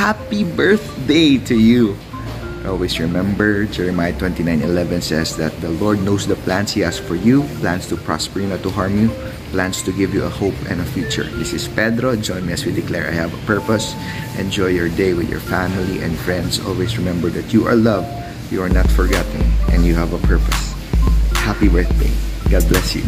happy birthday to you. Always remember, Jeremiah 29:11 says that the Lord knows the plans He has for you, plans to prosper you, not to harm you, plans to give you a hope and a future. This is Pedro. Join me as we declare I have a purpose. Enjoy your day with your family and friends. Always remember that you are loved, you are not forgotten, and you have a purpose. Happy birthday. God bless you.